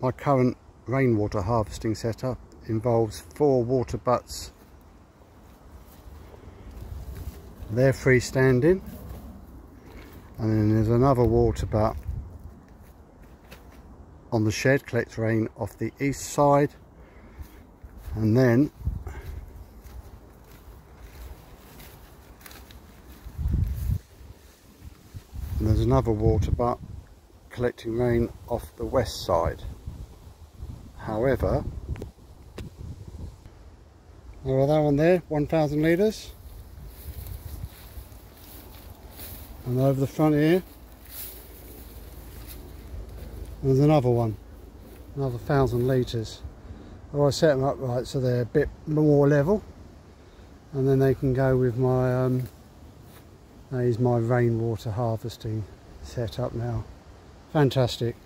my current rainwater harvesting setup involves four water butts. They're freestanding. And then there's another water butt on the shed collects rain off the east side. And then and there's another water butt collecting rain off the west side however there are that one there? 1000 litres and over the front here there's another one. Another thousand litres I set them up right so they're a bit more level. And then they can go with my um, that is my rainwater harvesting setup now. Fantastic